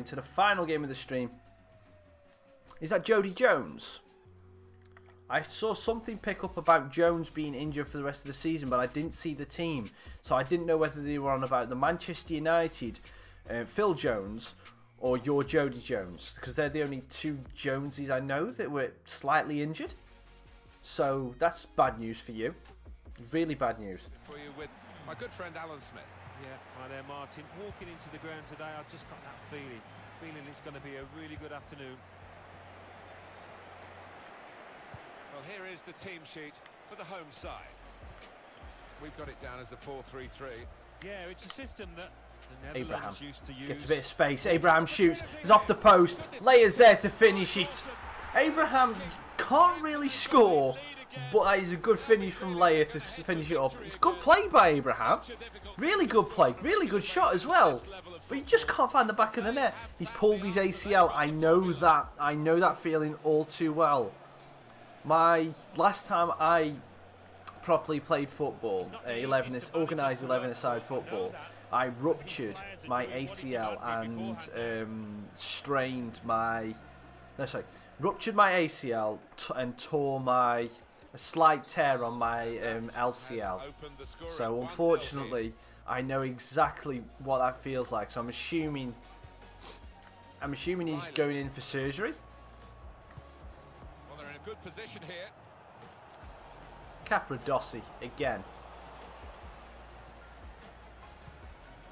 into the final game of the stream. Is that Jodi Jones? I saw something pick up about Jones being injured for the rest of the season, but I didn't see the team. So I didn't know whether they were on about the Manchester United uh, Phil Jones or your Jodi Jones, because they're the only two Joneses I know that were slightly injured. So that's bad news for you. Really bad news. For you with my good friend Alan Smith. Yeah, hi there, Martin. Walking into the ground today, I've just got that feeling. Feeling it's going to be a really good afternoon. Well, here is the team sheet for the home side. We've got it down as a 4-3-3. Yeah, it's a system that Abraham used to use. gets a bit of space. Abraham shoots. He's off the post. Leia's there to finish it. Abraham can't really score, but that is a good finish from Leia to finish it up. It's good play by Abraham. Really good play. Really good shot as well. But he just can't find the back of the net. He's pulled his ACL. I know that. I know that feeling all too well. My last time I properly played football, uh, 11 organised 11 aside football, I ruptured my ACL and um, strained my no sorry ruptured my ACL and tore my a slight tear on my um, LCL. So unfortunately, I know exactly what that feels like. So I'm assuming I'm assuming he's going in for surgery. Well, they're in a good position here. Capradossi again.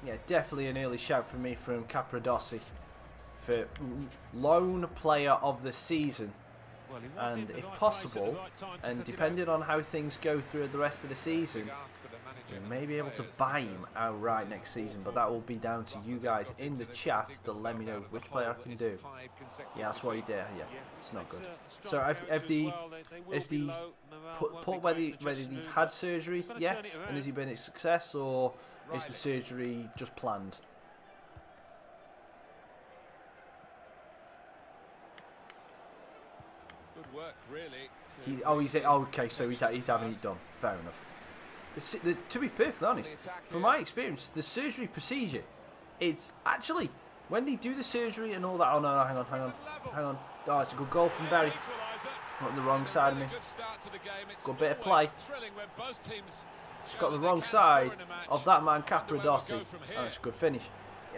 Yeah, definitely an early shout for me from Capradossi for lone player of the season. Well, he was And if right place at the possible, and depending on how things go through the rest of the season, Big ask for the manager we may be able to buy him outright next season, but that will be down to you guys in the chat to let me know which player I can do. Yeah, that's what he did. Yeah, it's not good. So if, if the if the put, put whether whether they've had surgery yet, and has he been a success, or is the surgery just planned? Good work, really. He, oh, he's oh, okay, so he's he's having it done. Fair enough. The, the, to be perfectly honest, from my experience, the surgery procedure, it's actually when they do the surgery and all that. Oh no, no hang on, hang on, hang on. Oh, it's a good goal from Bury. On the wrong side of me. Good bit of play. It's got the wrong side of that man Capradossi. Oh, it's a good finish.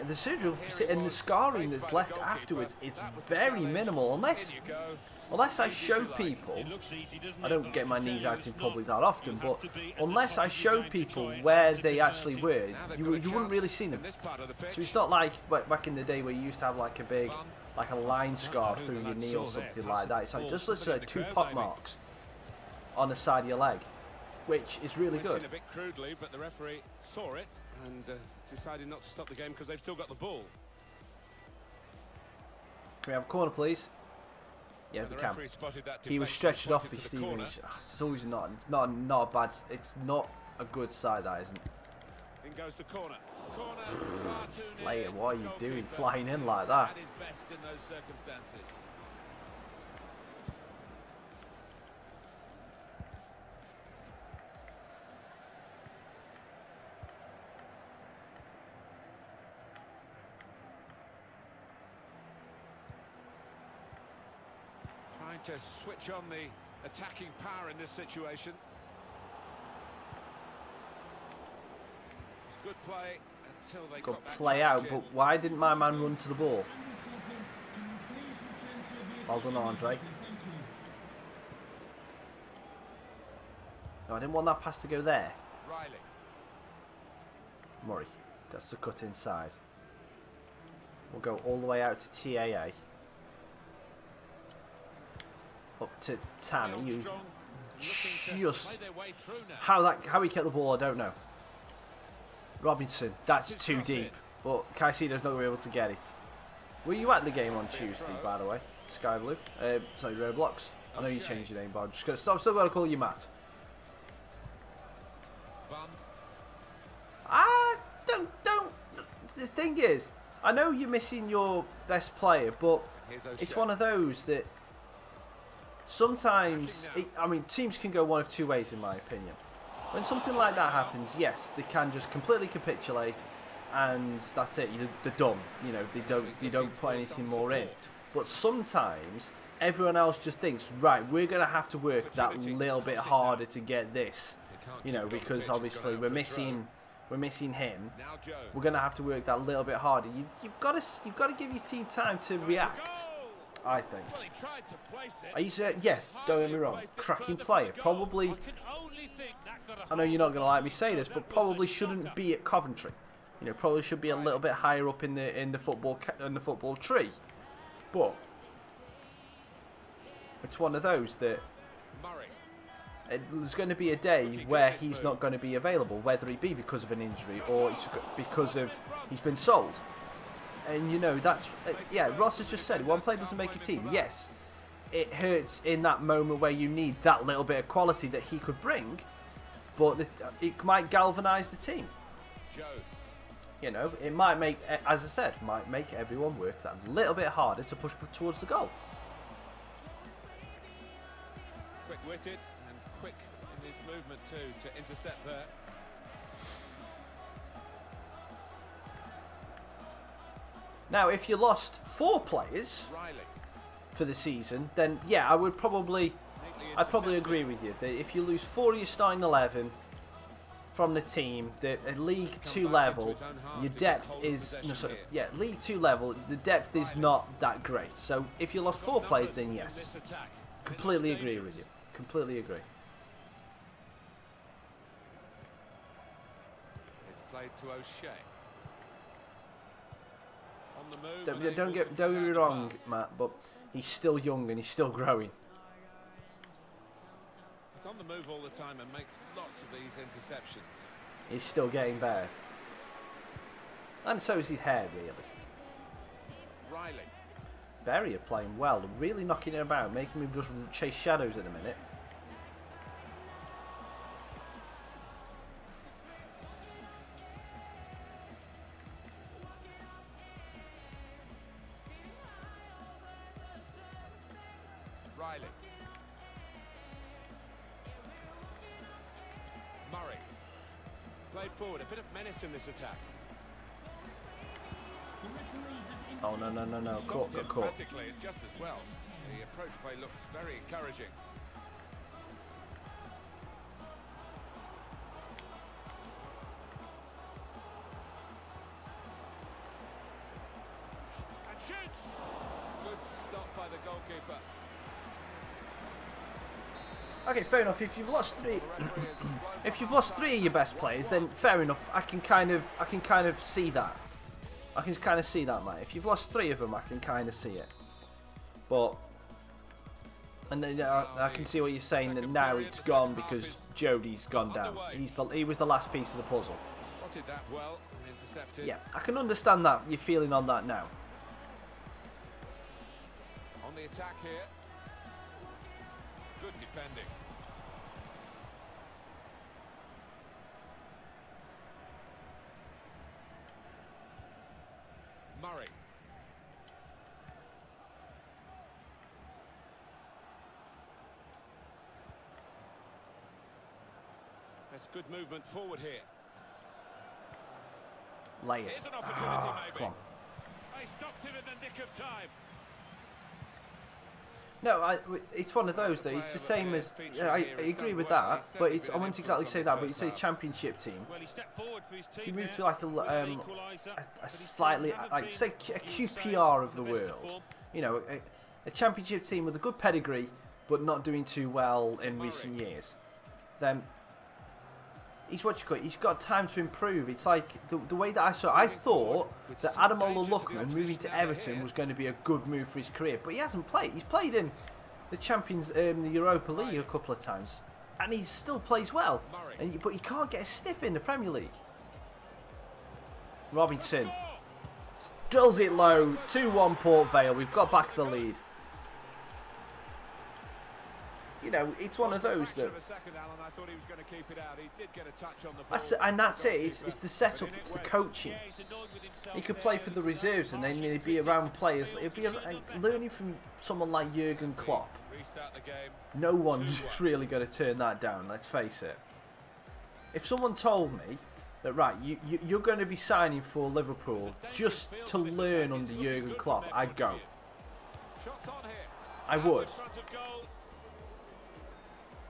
The surgery and the scarring that's left afterwards is very minimal, unless unless I show people. I don't get my knees out in public that often, but unless I show people where they actually were, you, you wouldn't really see them. So it's not like back in the day where you used to have like a big, like a line scar through your knee or something like that. It's like just literally in two pot marks on the side of your leg, which is really good. a bit crudely, but the referee saw it and uh, decided not to stop the game because they've still got the ball. Can we have a corner, please? Yeah, we can. referee spotted that He was stretched off his corner. Stevens. Ah, It's always not. Not not a bad. It's not a good side. That isn't. In goes the corner. Corner, far too near. Later, what are you doing, flying in like that? At his best in those circumstances. Trying to switch on the attacking power in this situation. It's good play until they Good got play out, but why didn't my man run to the ball? Well done, Andre. No, I didn't want that pass to go there. Riley. Murray gets the cut inside. We'll go all the way out to TAA. Up to Tammy. Who- to just- play their way through now. How that how he kept the ball, I don't know. Robinson, that's too deep. But Caicedo's not going to be able to get it. Were you at the game on Tuesday, by the way? Sky Blue? Uh, sorry, Roblox. I know you changed your name, but I'm just gonna, I'm still going to call you Matt. Ah, don't, don't. The thing is, I know you're missing your best player, but it's one of those that sometimes, it, I mean, teams can go one of two ways, in my opinion. When something like that happens, yes, they can just completely capitulate and that's it. They're done. You know, they don't they don't put anything more in. But sometimes everyone else just thinks, right, we're going to have to work that little bit harder to get this. You know, because obviously we're missing we're missing him. We're going to have to work that little bit harder. You, you've got to you've got to give your team time to react. I think. Are you saying yes? Don't get me wrong. Cracking player, probably. I know you're not going to like me say this, but probably shouldn't be at Coventry. You know, probably should be a little bit higher up in the in the football in the football tree. But it's one of those that it, there's going to be a day where he's not going to be available, whether it be because of an injury or because of he's been sold. And you know that's uh, yeah. Ross has just said one player doesn't make a team. Yes, it hurts in that moment where you need that little bit of quality that he could bring, but it, it might galvanise the team. You know, it might make, as I said, might make everyone work that little bit harder to push towards the goal. Quick-witted and quick in his movement too to intercept there. Now, if you lost four players for the season, then yeah, I would probably, I'd probably agree with you. That if you lose four of your starting eleven from the team, the at League Two level, your depth is no, sorry, yeah, League Two level, the depth is not that great. So if you lost four players, then yes, completely agree with you. Completely agree. It's played to O'Shea. Don't, don't get don't get me wrong, Matt, but he's still young and he's still growing. He's on the move all the time and makes lots of these interceptions. He's still getting better. And so is his hair, really. Riley. Bury are playing well, really knocking it about, making him just chase shadows in a minute. Shoots. Good stop by the goalkeeper. Okay, fair enough. If you've lost three, if you've lost three of your best players, then fair enough. I can kind of, I can kind of see that. I can kind of see that, mate. If you've lost three of them, I can kind of see it. But, and then uh, I can see what you're saying that now it's gone because Jodi's gone down. He's the, he was the last piece of the puzzle. Yeah, I can understand that. You're feeling on that now. On the attack here. Good defending. Murray. That's good movement forward here. Lay it. Here's an opportunity, ah, maybe. They stopped him in the nick of time. No, I, it's one of those though. it's the same as I, I agree with that, but it's I wouldn't exactly say that, but you say championship team. If you move to like a, um, a, a slightly like say a QPR of the world, you know, a, a championship team with a good pedigree, but not doing too well in recent years, then he's what you call it, he's got time to improve. It's like the, the way that I saw I thought that Ademola Lookman moving to Everton was going to be a good move for his career, but he hasn't played. He's played in the Champions, um, the Europa League a couple of times, and he still plays well. And, but he can't get a sniff in the Premier League. Robinson drills it low, 2-1 Port Vale. We've got back the lead you know, it's one of those that. That's, and that's it. It's, it's the setup. It's the coaching. He could play for the reserves, and then he'd be around players. It'd be learning from someone like Jurgen Klopp. No one's really going to turn that down. Let's face it. If someone told me that right, you, you you're going to be signing for Liverpool just to learn under Jurgen Klopp, I'd go. Shots on here. I would.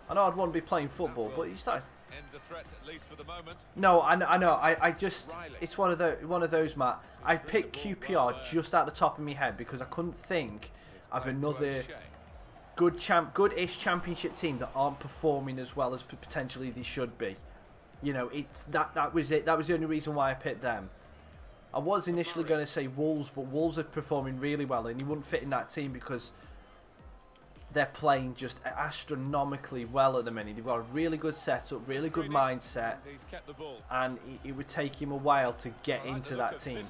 I know I'd want to be playing football, but you the threat at least for the moment. no, I, kn- I know. I, I just Riley. it's one of the one of those, Matt. I picked QPR just out the top of my head because I couldn't think of another good champ, good-ish championship team that aren't performing as well as potentially they should be. You know, it's that that was it. That was the only reason why I picked them. I was initially going to say Wolves, but Wolves are performing really well, and he wouldn't fit in that team because they're playing just astronomically well at the minute. They've got a really good setup, really good mindset, and He's kept the ball. and it, it would take him a while to get into that team.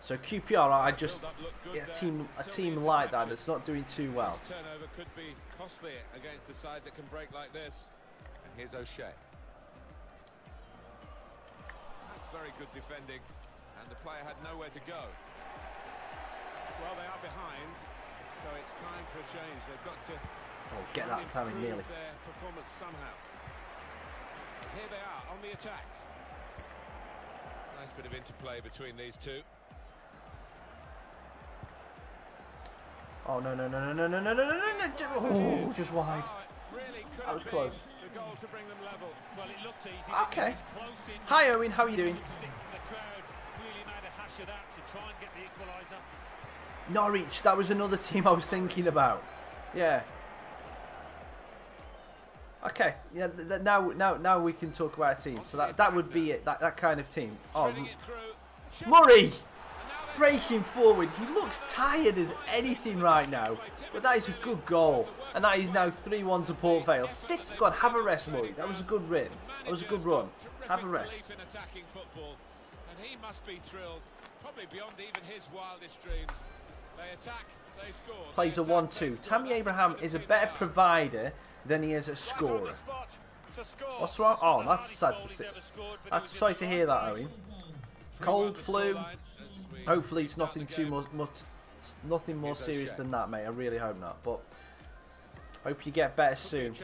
So QPR, I just Build-up looked good yeah, a team a team like that that's not doing too well. Turnover could be costly against a side that can break like this. And here's O'Shea. That's very good defending, and the player had nowhere to go. Well, they are behind, so it's time for a change. They've got to Oh, get that and timing nearly. their performance somehow. Here they are on the attack. Nice bit of interplay between these two. Oh no no no no no no no no no no! no. Oh, just wide. Oh, it really could That was close. been the goal to bring them level. Well, it looked easy. Okay. It was close in. Hi Owen, how are you doing? Some stick from the crowd. Really made a hash of that to try and get the equaliser. Norwich, that was another team I was thinking about. Yeah. Okay, yeah. Now, now, now we can talk about a team. So that that would be it. That that kind of team. Oh, Threading it through. Shot. Murray And now they're- breaking forward. He looks tired as anything right now, but that is a good goal, and that is now three-one to Port Vale. Sit, God, have a rest, Murray. That was a good run. That was a good run. Have a rest. belief in attacking football, and he must be thrilled, probably beyond even his wildest dreams. Plays a 1-2. Tammy Abraham is a better provider than he is a scorer. What's wrong? Oh, that's sad to see. That's sorry to hear that, Owen. Cold flu. Hopefully, it's nothing too much, much nothing more serious than that, mate. I really hope not. But hope you get better soon.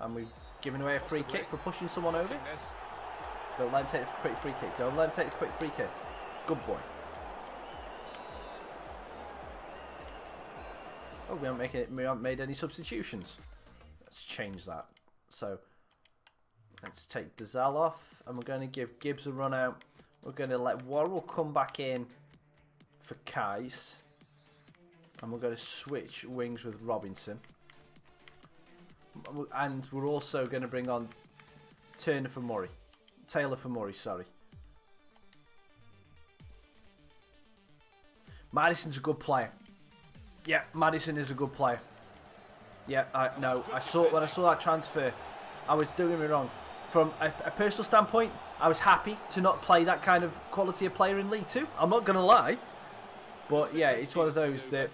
And we've given away a free kick for pushing someone over. Don't let him take a quick free kick. Don't let him take a quick free kick. Good boy. Oh, we haven't, making it, we haven't made any substitutions. Let's change that. So, let's take Dazal off, and we're going to give Gibbs a run out. We're going to let Worrall come back in for Kais. And we're going to switch wings with Robinson. And we're also going to bring on Turner for Murray. Taylor for Murray, sorry. Maddison's a good player. Yeah, Maddison is a good player. Yeah, I no, I saw when I saw that transfer, I was doing me wrong. From a, a personal standpoint, I was happy to not play that kind of quality of player in League Two. I'm not gonna lie, but yeah, it's one of those that.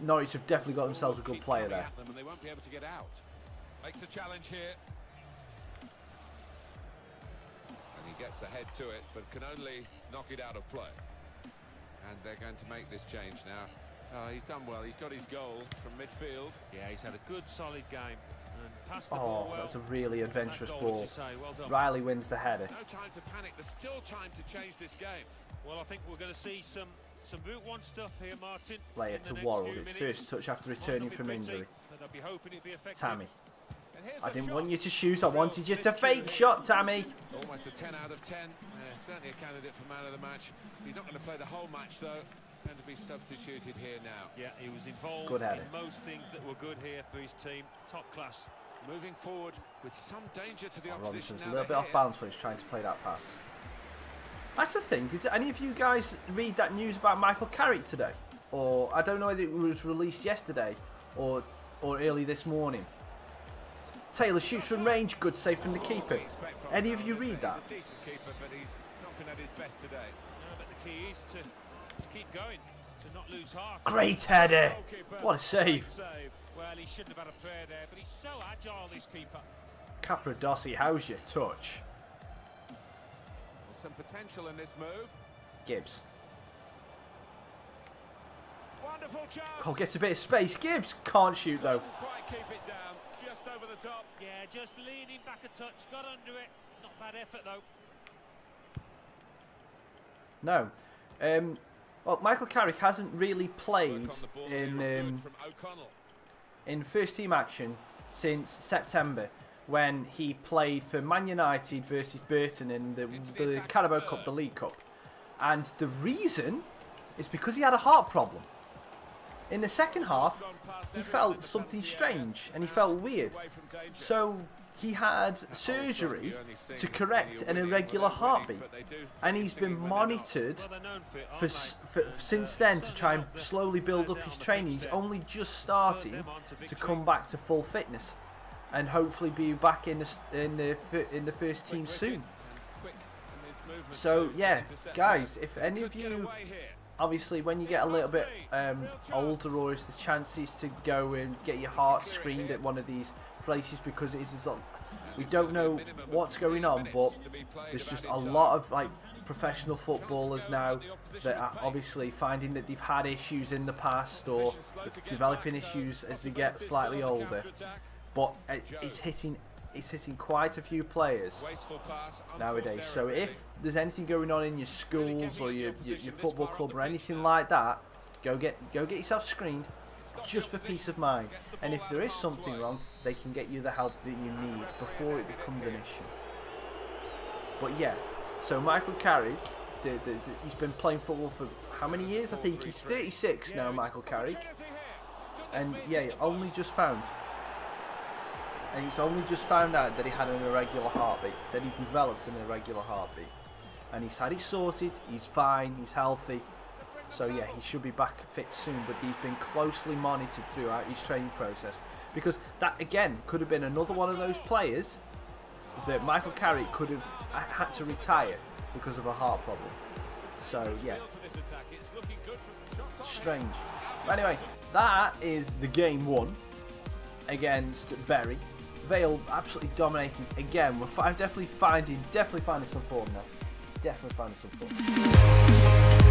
Norwich have definitely got themselves a good player there. and they won't be able to get out. Makes a challenge here. And he gets ahead to it, but can only knock it out of play. And they're going to make this change now. Oh, he's done well. He's got his goal from midfield. Yeah, he's had a good, solid game and passed the Oh, ball well. that's a really adventurous goal, ball. well. Riley wins the header. No time to panic. There's still time to change this game. Well, I think we're going to see some some Route One stuff here, Martin. Player in to next Worrall, his first touch after returning from injury. be hoping be. Tammy. I didn't shot. want you to shoot, I wanted you to fake shot, Tammy. Almost a 10 out of 10. Uh, certainly a candidate for man of the match. He's not going to play the whole match, though. Going to be substituted here now. Yeah, he was involved Good header. in most things that were good here for his team. Top class. Moving forward with some danger to the Oh, opposition Robinson's a little bit they're off balance when he's trying to play that pass. That's the thing. Did any of you guys read that news about Michael Carrick today? Or I don't know whether it was released yesterday or or early this morning. Taylor shoots from range, good save from the keeper. We expect from Any of you read He's that? Keep going, to not lose heart. Great header! What a save! great save. Well, he shouldn't have had a prayer there, but he's so agile, this keeper. Capradossi, how's your touch? There's some potential in this move. Gibbs. Wonderful chance. Cole gets a bit of space. Gibbs can't shoot though. Quite keep it down. Just over the top. Yeah, just leaning back a touch, got under it, Not bad effort though. No. Um, well, Michael Carrick hasn't really played on the ball in um, good from O'Connell. in first team action since September when he played for Man United versus Burton in the, the Carabao Cup, the League Cup. And the reason is because he had a heart problem. In the second half, he felt something strange and he felt weird. So he had surgery to correct an irregular heartbeat. And he's been monitored Well, they're known for for, aren't s- they? for since then to try and slowly build up his training. He's only just starting to come back to full fitness, and hopefully be back in the in the in the first team soon. So yeah, guys, if any of you, obviously, when you get a little bit um, older, or is the chances to go and get your heart screened at one of these places because it is a- we don't know what's going on, but there's just a lot of like professional footballers now that are obviously finding that they've had issues in the past or developing issues as they get slightly older. But it's hitting it's hitting quite a few players nowadays. So if there's anything going on in your schools or your, your, your football club or anything like that, go get go get yourself screened just for peace of mind. And if there is something wrong, they can get you the help that you need before it becomes an issue. But yeah, so Michael Carrick, the, the, the, he's been playing football for how many years? I think he's 36 now, Michael Carrick. And yeah, only just found. And he's only just found out that he had an irregular heartbeat, that he developed an irregular heartbeat. And he's had it sorted, he's fine, he's healthy. So yeah, he should be back fit soon, but he's been closely monitored throughout his training process. Because that, again, could have been another one of those players that Michael Carrick could have had to retire because of a heart problem. So yeah, strange. But anyway, that is the game one against Bury. Vale absolutely dominated again. We're fi- definitely finding, definitely finding some form now. Definitely finding some form.